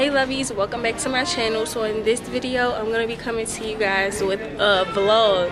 hey lovies welcome back to my channel. So in this video i'm gonna be coming to you guys with a vlog.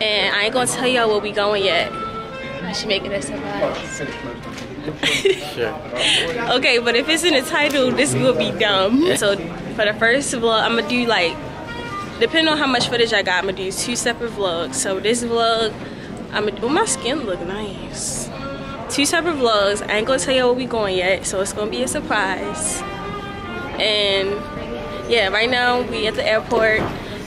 And i ain't gonna tell y'all where we going yet. I should make it a surprise. Okay but if it's in the title this will be dumb. So for the first vlog i'm gonna do like depending on how much footage i got i'm gonna do two separate vlogs. So this vlog i'm gonna oh my skin look nice two separate vlogs. I ain't gonna tell y'all where we going yet so it's gonna be a surprise. And yeah right now we at the airport.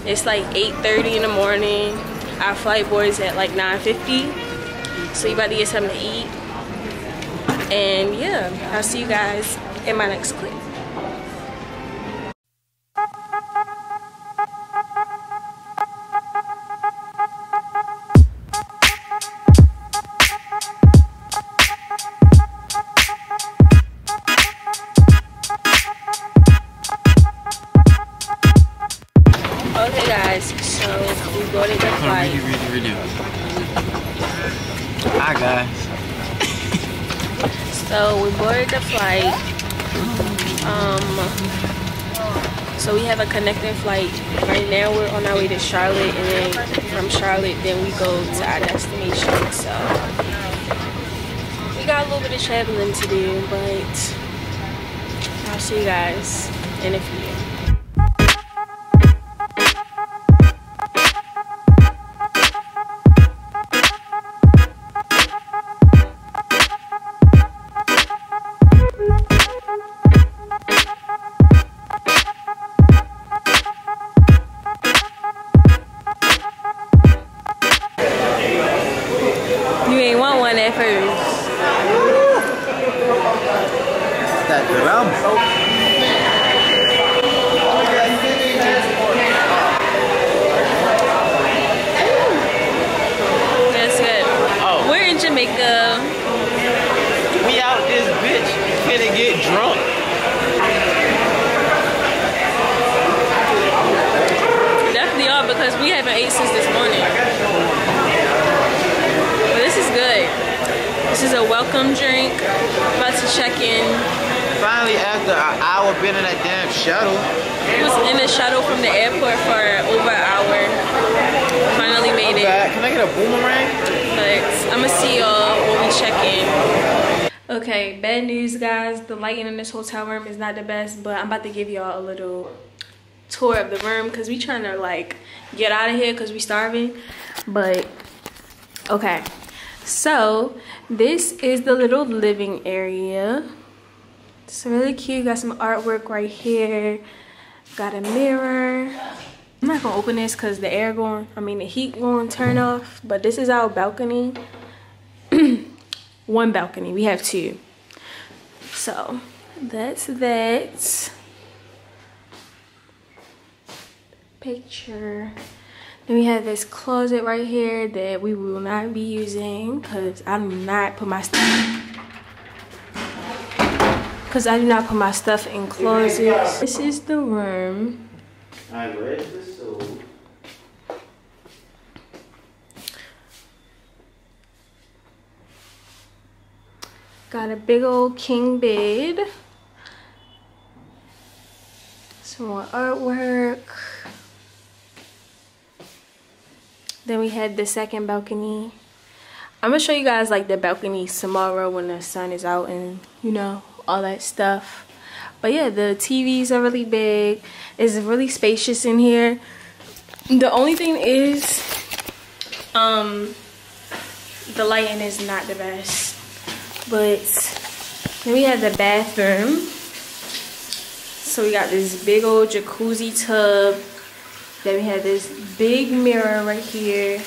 It's like 8:30 in the morning. Our flight boards at like 9:50 so you about to get something to eat. And yeah i'll see you guys in my next clip So we boarded the flight. Um, so we have a connecting flight. Right now we're on our way to Charlotte, and then from Charlotte, then we go to our destination. So we got a little bit of traveling to do, but I'll see you guys in a few. Welcome drink. About to check in. Finally, after an hour been in that damn shuttle, We was in the shuttle from the airport for over an hour. Finally made it. Can I get a boomerang? But I'm gonna see y'all when we check in. Okay, bad news, guys. The lighting in this hotel room is not the best, but I'm about to give y'all a little tour of the room because we trying to like get out of here because we starving. But okay, so this is the little living area. It's really cute. Got some artwork right here. Got a mirror. I'm not gonna open this because the air going, I mean the heat going turn off. But this is our balcony. One balcony, we have two. So that's that. Picture. Then we have this closet right here that we will not be using because I do not put my stuff because I do not put my stuff in closets. This is the room. I read the soul. Got a big old king bed. Some more artwork. Then we had the second balcony. I'm gonna show you guys like the balcony tomorrow when the sun is out and you know all that stuff. But yeah, the TVs are really big. It's really spacious in here. The only thing is, um, the lighting is not the best. But then we have the bathroom. So we got this big old jacuzzi tub. Then we have this big mirror right here.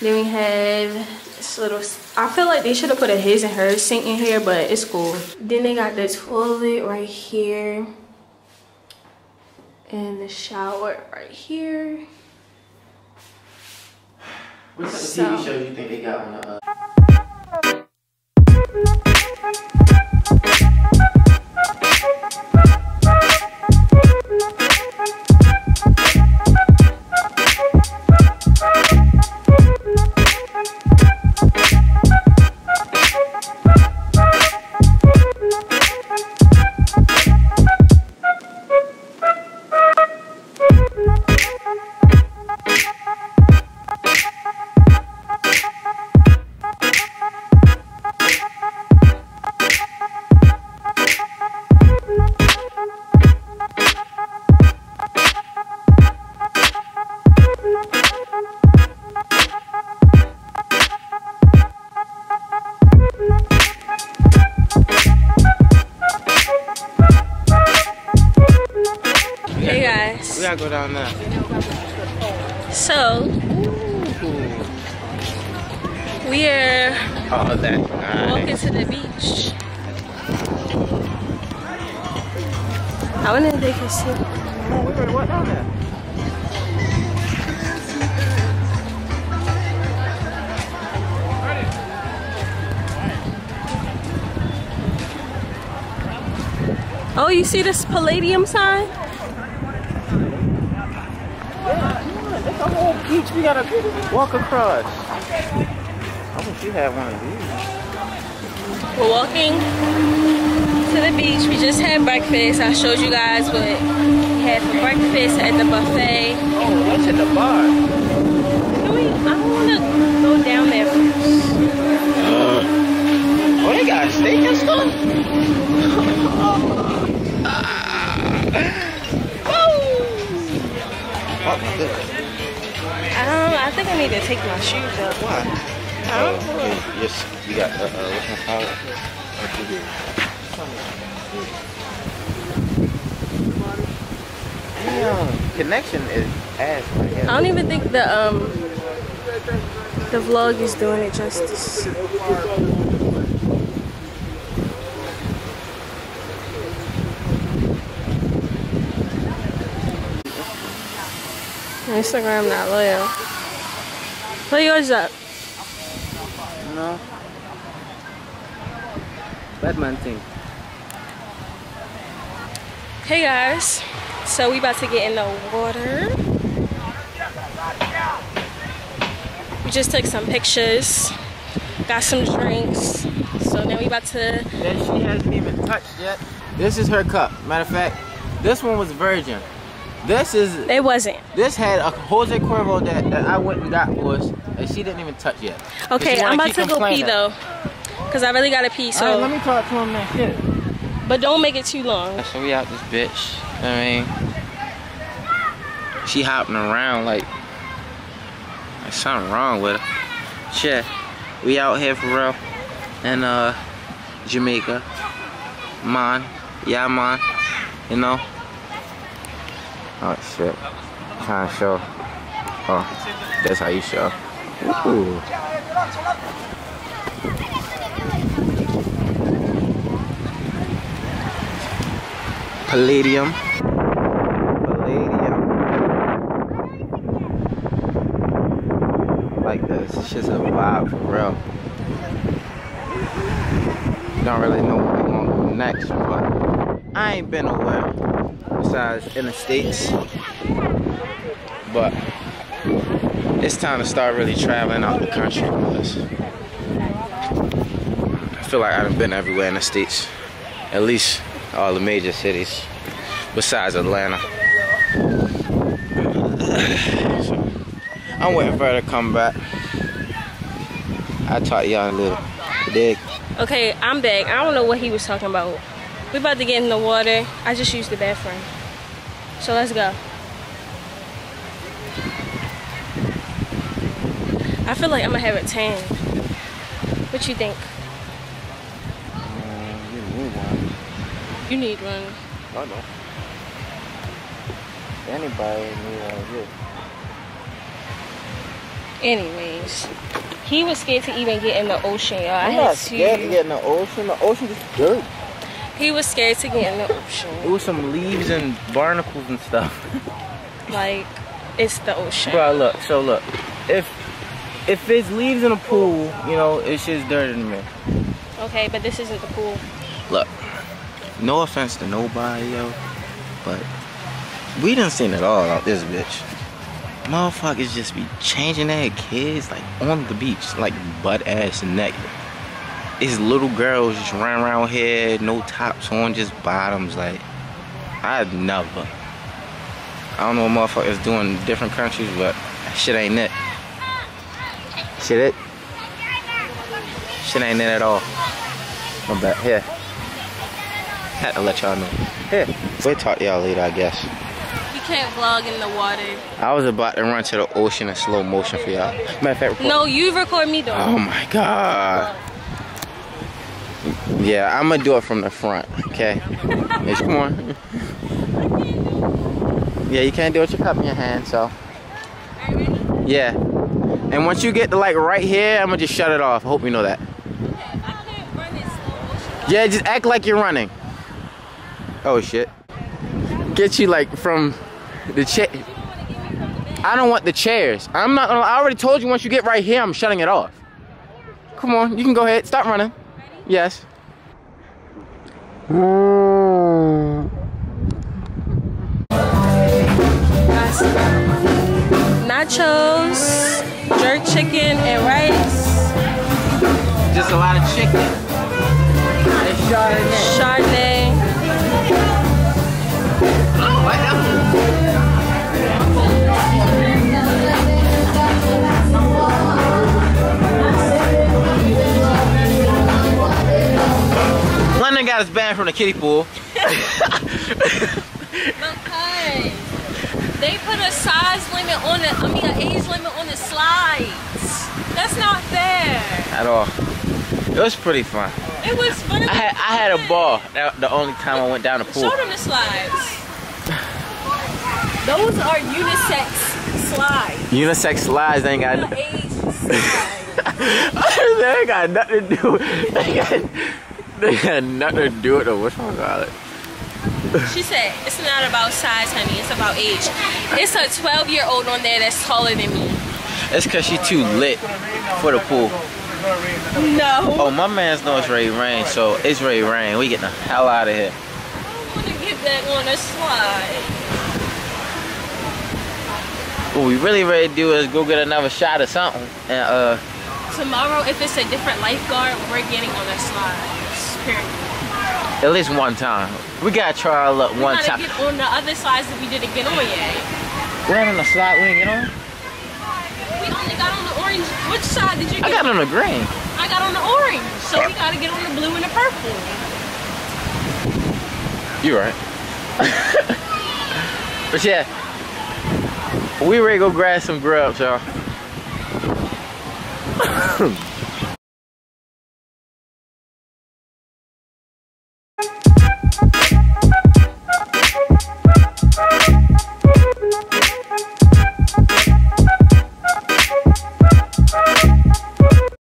Then we have this little, I feel like they should have put a his and hers sink in here, but it's cool. Then they got the toilet right here. And the shower right here. What's So- TV show you think they got on the? Uh, go down there. So we are Oh, that's walking to the beach. I wonder if they can see. Oh, we already walked down there. Oh, you see this palladium sign? A beach we gotta walk across. I wish you had one of these. We're walking to the beach. We just had breakfast. I showed you guys what we had for breakfast at the buffet. Oh, that's at the bar. Can we, I don't want to go down there first. Oh, they got steak and stuff? Oh, good. Um, I think I need to take my shoes off. Why? Huh? Oh, yes, you got, uh, uh, what's my power? What you do? Damn, connection is ass right here. I don't even think the um the vlog is doing it justice. Instagram not loyal. Put yours up. No. Batman thing. Hey guys, so we about to get in the water. We just took some pictures, got some drinks. So now we about to. That she hasn't even touched yet. This is her cup. Matter of fact, this one was virgin. This is It wasn't. this had a Jose Cuervo that, that I went and got for us, and she didn't even touch yet. Okay, I'm about to go pee though, cause I really gotta pee. Right, let me talk to him that shit. but don't make it too long. So we out this bitch. I mean, she hopping around like there's something wrong with her. Shit, we out here for real in uh Jamaica, man, yeah man, you know. Oh shit, trying to show. Oh, that's how you show. Ooh. Palladium. Palladium. Like this. It's just a vibe for real. Don't really know where we're gonna go next, but I ain't been nowhere besides in the States. But it's time to start really traveling out the country I feel like I've been everywhere in the States. At least all the major cities besides Atlanta. So, I'm waiting for her to come back. I taught y'all a little. Dig? Okay, I'm back. I don't know what he was talking about. We about to get in the water. I just used the bathroom. So let's go. I feel like I'm gonna have a tan. What you think? Uh, you need one. I don't know. Anybody need one here? Anyways, he was scared to even get in the ocean, y'all. I I'm had not scared to to. get in the ocean. The ocean is dirt. He was scared to get in the ocean. It was some leaves and barnacles and stuff. Like, it's the ocean. Bro, look. So look, if if it's leaves in a pool, you know, it's just dirt in me. Okay, but this isn't the pool. Look, no offense to nobody, yo, but we done seen it all out this bitch. Motherfuckers just be changing their kids like on the beach, like butt ass naked. It's little girls just running around here, no tops on, just bottoms. Like, I'd never. I don't know what motherfuckers doing in different countries, but shit ain't it. Shit it. Shit ain't it at all. I'm back here. Had to let y'all know. Here, we'll talk to y'all later, I guess. You can't vlog in the water. I was about to run to the ocean in slow motion for y'all. Matter of fact, No, you record me though. Oh my god. Yeah, I'm gonna do it from the front, okay? Come on. Yeah, you can't do it with your cup in your hand, so. Yeah. And once you get to like right here, I'm gonna just shut it off. I hope you know that. Yeah, just act like you're running. Oh shit. Get you like from the chair. I don't want the chairs. I'm not gonna, I already told you once you get right here, I'm shutting it off. Come on, you can go ahead. Stop running. Yes. Nachos, jerk chicken, and rice. Just a lot of chicken. And Chardonnay. Chardonnay. London got us banned from the kiddie pool. Because they put a size limit on the, I mean an age limit on the slides. That's not fair. At all. It was pretty fun. It was fun. I had I had a ball. That, the only time I went down the pool. Show them the slides. Those are unisex slides. Unisex slides ain't got. Age slides. they ain't got nothing to do. They had nothing to do with the whatchamacallit. She said, it's not about size, honey. It's about age. It's a 12 year old on there that's taller than me. It's cause she too lit for the pool. No. Oh, my man's know it's ready rain, so it's ready rain. We getting the hell out of here. I don't want to get that on a slide. What we really ready to do is go get another shot or something. And uh, Tomorrow, if it's a different lifeguard, we're getting on the slides. At least one time. We gotta try our luck We one time. get on the other slides that we didn't get on yet. Eh? We're on the slide. We ain't get on. We only got on the orange. Which side did you get? I got on the green. I got on the orange. So we gotta get on the blue and the purple. You right. but yeah, we ready to go grab some grubs, y'all.